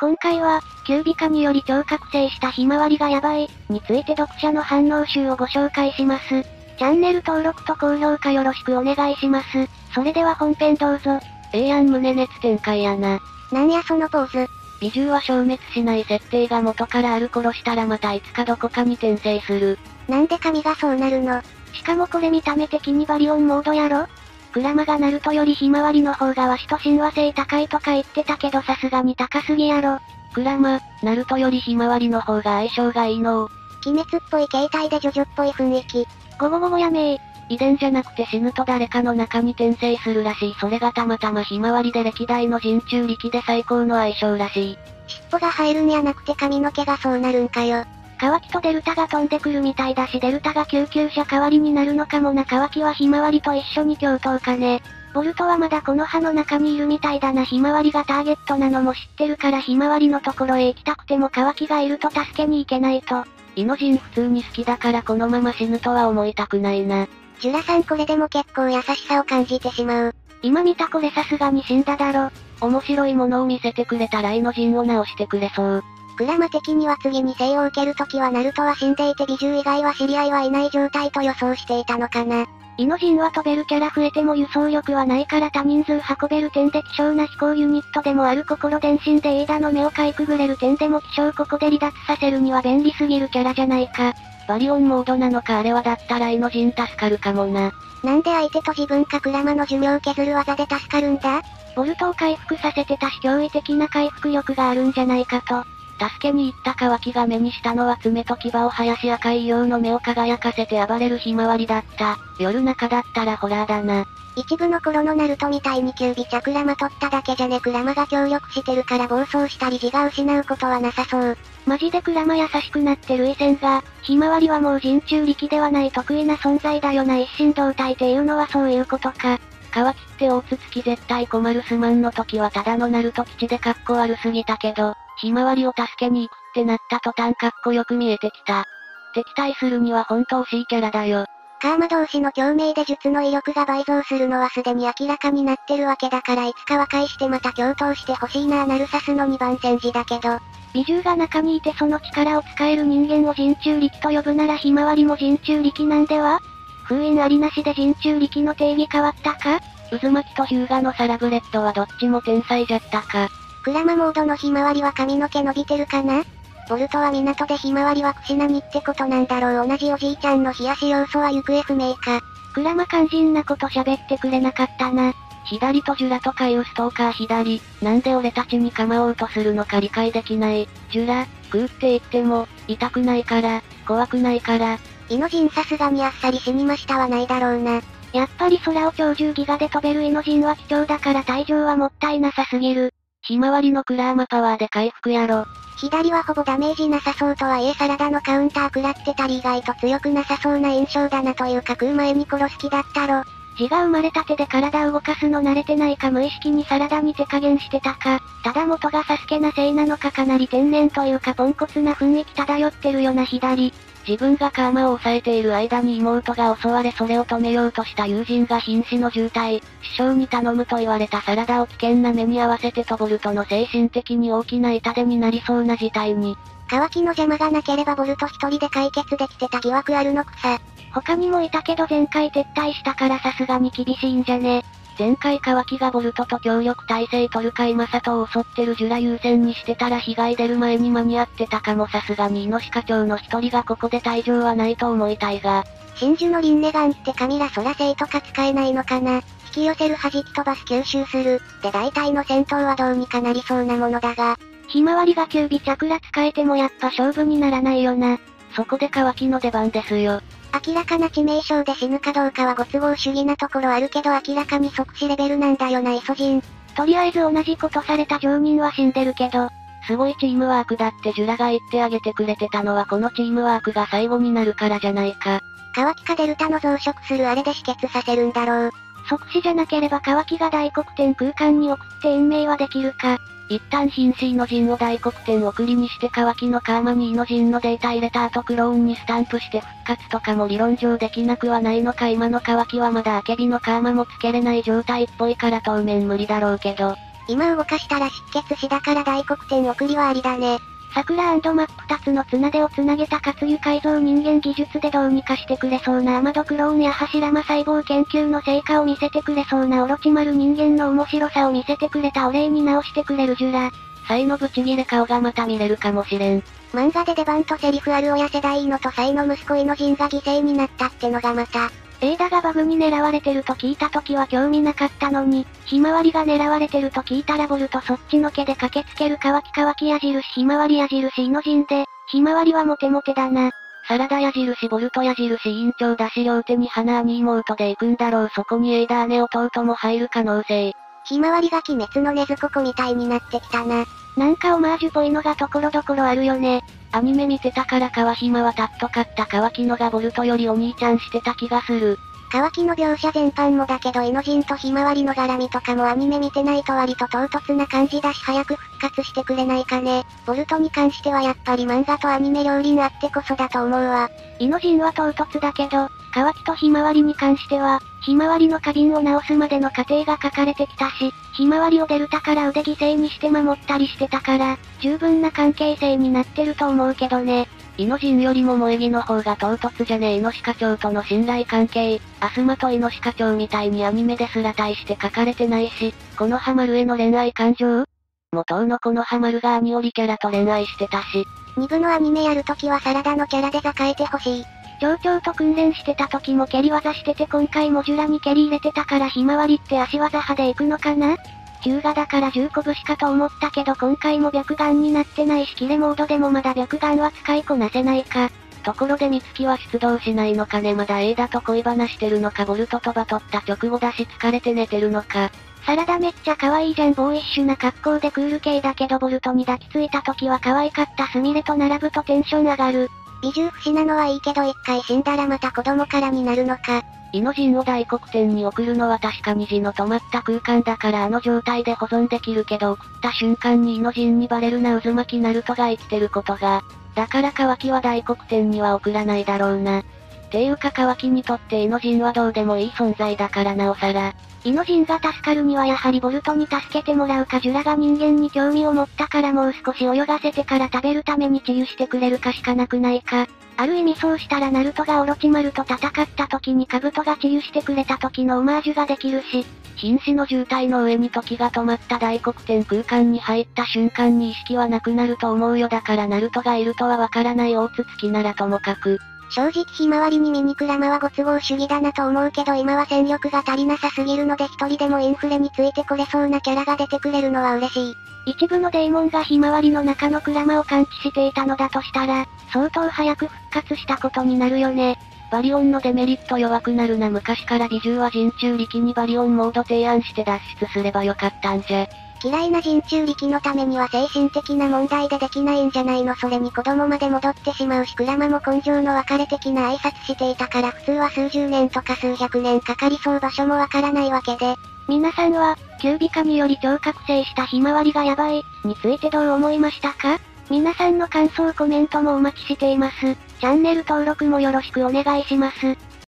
今回は、キュービカにより超覚醒したひまわりがやばい、について読者の反応集をご紹介します。チャンネル登録と高評価よろしくお願いします。それでは本編どうぞ。ええやん胸熱展開やな。なんやそのポーズ。美獣は消滅しない設定が元からある殺したらまたいつかどこかに転生する。なんで髪がそうなるのしかもこれ見た目的にバリオンモードやろクラマがナルトよりひまわりの方がわしと親和性高いとか言ってたけどさすがに高すぎやろ。クラマ、ナルトよりひまわりの方が相性がいいの鬼滅っぽい形態でジョジョっぽい雰囲気。ゴゴゴゴやめー。遺伝じゃなくて死ぬと誰かの中に転生するらしい。それがたまたまひまわりで歴代の人中力で最高の相性らしい。尻尾が生えるんやなくて髪の毛がそうなるんかよ。カワキとデルタが飛んでくるみたいだしデルタが救急車代わりになるのかもなカワキはひまわりと一緒に共闘かね。ボルトはまだこの葉の中にいるみたいだなひまわりがターゲットなのも知ってるからひまわりのところへ行きたくてもカワキがいると助けに行けないと。イノジン普通に好きだからこのまま死ぬとは思いたくないな。ジュラさんこれでも結構優しさを感じてしまう。今見たこれさすがに死んだだろ。面白いものを見せてくれたらイノジンを直してくれそう。クラマ的には次に生を受けるときはナルトは死んでいて美獣以外は知り合いはいない状態と予想していたのかな。イノジンは飛べるキャラ増えても輸送力はないから多人数運べる点で希少な飛行ユニットでもある心電信でエイダの目をかいくぐれる点でも希少ここで離脱させるには便利すぎるキャラじゃないか。バリオンモードなのかあれはだったらイノジン助かるかもな。なんで相手と自分かクラマの寿命削る技で助かるんだボルトを回復させてたし驚異的な回復力があるんじゃないかと。助けに行った乾きが目にしたのは爪と牙を生やし赤い硫黄の目を輝かせて暴れるひまわりだった。夜中だったらホラーだな。一部の頃のナルトみたいにキュービチャクラマ取っただけじゃねクラマが協力してるから暴走したり自我失うことはなさそう。マジでクラマ優しくなってる以前が、ひまわりはもう人中力ではない得意な存在だよな一心同体っていうのはそういうことか。乾きって大筒き絶対困るすまんの時はただのナルト基地でカッコ悪すぎたけど、ひまわりを助けに行くってなった途端かっこよく見えてきた。敵対するには本当惜しいキャラだよ。カーマ同士の共鳴で術の威力が倍増するのはすでに明らかになってるわけだからいつか和解してまた共闘してほしいなナルサスの2番戦時だけど。美獣が中にいてその力を使える人間を人中力と呼ぶならひまわりも人中力なんでは？封印ありなしで人中力の定義変わったか？渦巻きとヒューガのサラブレッドはどっちも天才じゃったか？クラマモードのひまわりは髪の毛伸びてるかな？ボルトは港でひまわりは串並みってことなんだろう同じおじいちゃんの冷やし要素は行方不明か。クラマ肝心なこと喋ってくれなかったな。左とジュラとかいうストーカー左、なんで俺たちに構おうとするのか理解できない。ジュラ、食うって言っても、痛くないから、怖くないから。イノジンさすがにあっさり死にましたはないだろうな。やっぱり空を鳥獣ギガで飛べるイノジンは貴重だから退場はもったいなさすぎる。ひまわりのクラーマパワーで回復やろ。左はほぼダメージなさそうとはいえサラダのカウンター食らってたり意外と強くなさそうな印象だなというか食う前に殺す気だったろ。字が生まれたてで体を動かすの慣れてないか無意識にサラダに手加減してたか、ただ元がサスケなせいなのかかなり天然というかポンコツな雰囲気漂ってるよな左。自分がカーマを抑えている間に妹が襲われそれを止めようとした友人が瀕死の重体、師匠に頼むと言われたサラダを危険な目に合わせてとボルトの精神的に大きな痛手になりそうな事態に。乾きの邪魔がなければボルト一人で解決できてた疑惑あるのくさ。他にもいたけど前回撤退したからさすがに厳しいんじゃね。前回乾きがボルトと協力体制取るか今里を襲ってるジュラ優先にしてたら被害出る前に間に合ってたかもさすがにイノシカ長の一人がここで退場はないと思いたいが。真珠のリンネガンってカミラソラ製とか使えないのかな。引き寄せる弾き飛ばす吸収する。で大体の戦闘はどうにかなりそうな。ものだが。ひまわりがキュービチャクラ使えてもやっぱ勝負にならな。いよな。そこで乾きの出番ですよ。明らかな致命傷で死ぬかどうかはご都合主義なところあるけど明らかに即死レベルなんだよなイソジン。とりあえず同じことされた常人は死んでるけど、すごいチームワークだってジュラが言ってあげてくれてたのはこのチームワークが最後になるからじゃないか。乾きかデルタの増殖するあれで止血させるんだろう。即死じゃなければ乾きが大黒天空間に送って延命はできるか。一旦瀕死の陣を大黒天送りにして乾きのカーマにの陣のデータ入れた後クローンにスタンプして復活とかも理論上できなくはないのか今の乾きはまだアケビのカーマもつけれない状態っぽいから当面無理だろうけど。今動かしたら失血死だから大黒天送りはありだね。桜真っ二つの綱手をつなげた活油改造人間技術でどうにかしてくれそうなアマドクローンや柱間細胞研究の成果を見せてくれそうなオロチマル人間の面白さを見せてくれたお礼に直してくれるジュラ。サイのブチギレ顔がまた見れるかもしれん。漫画で出番とセリフある親世代イノとサイの息子イノジンが犠牲になったってのがまた、エイダがバグに狙われてると聞いた時は興味なかったのに、ひまわりが狙われてると聞いたらボルトそっちの毛で駆けつける乾き乾き矢印ひまわり矢印イノジンで、ひまわりはモテモテだな。サラダ矢印ボルト矢印委員長だし両手に花に妹で行くんだろうそこにエイダーネ弟も入る可能性。ひまわりが鬼滅の根津ここみたいになってきたな。なんかオマージュっぽいのがところどころあるよね。アニメ見てたから川島はたっと買った川木のがボルトよりお兄ちゃんしてた気がする。乾きの描写全般もだけどイノジンとひまわりの絡みとかもアニメ見てないと割と唐突な感じだし早く復活してくれないかね。ボルトに関してはやっぱり漫画とアニメ両輪あってこそだと思うわ。イノジンは唐突だけど、乾きとひまわりに関しては、ひまわりの花瓶を直すまでの過程が書かれてきたし、ひまわりをデルタから腕犠牲にして守ったりしてたから、十分な関係性になってると思うけどね。イノジンよりも萌え木の方が唐突じゃねえイノシカ長との信頼関係、アスマとイノシカ長みたいにアニメですら大して書かれてないし、このハマルへの恋愛感情？も当のこのハマルがアニオリキャラと恋愛してたし。2部のアニメやるときはサラダのキャラで栄えてほしい。蝶々と訓練してた時も蹴り技してて今回もジュラに蹴り入れてたからひまわりって足技派で行くのかな？中画だから重拳しかと思ったけど今回も白眼になってないしキレモードでもまだ白眼は使いこなせないか。ところで美月は出動しないのかねまだ A だと恋話してるのかボルトとバトった直後だし疲れて寝てるのか。サラダめっちゃ可愛いじゃんボーイッシュな格好でクール系だけどボルトに抱きついた時は可愛かったスミレと並ぶとテンション上がる。美獣不死なのはいいけど一回死んだらまた子供からになるのか。イノジンを大黒天に送るのは確かに字の止まった空間だからあの状態で保存できるけど送った瞬間にイノジンにバレるな渦巻きナルトが生きてることが。だから乾きは大黒天には送らないだろうな。ていうか乾きにとってイノジンはどうでもいい存在だからなおさら。イノジンが助かるにはやはりボルトに助けてもらうかジュラが人間に興味を持ったからもう少し泳がせてから食べるために治癒してくれるかしかなくないか。ある意味そうしたらナルトがオロチマルと戦った時にカブトが治癒してくれた時のオマージュができるし、瀕死の渋滞の上に時が止まった大黒天空間に入った瞬間に意識はなくなると思うよだからナルトがいるとはわからない大筒木ならともかく。正直ひまわりにミニクラマはご都合主義だなと思うけど今は戦力が足りなさすぎるので一人でもインフレについてこれそうなキャラが出てくれるのは嬉しい。一部のデーモンがひまわりの中のクラマを感知していたのだとしたら、相当早く復活したことになるよね。バリオンのデメリット弱くなるな昔から美獣は人中力にバリオンモード提案して脱出すればよかったんじゃ。嫌いな人中力のためには精神的な問題でできないんじゃないの？それに子供まで戻ってしまうしクラマも根性の別れ的な挨拶していたから普通は数十年とか数百年かかりそう場所もわからないわけで、皆さんは、キュービカにより超覚醒したひまわりがやばい、についてどう思いましたか？皆さんの感想コメントもお待ちしています。チャンネル登録もよろしくお願いします。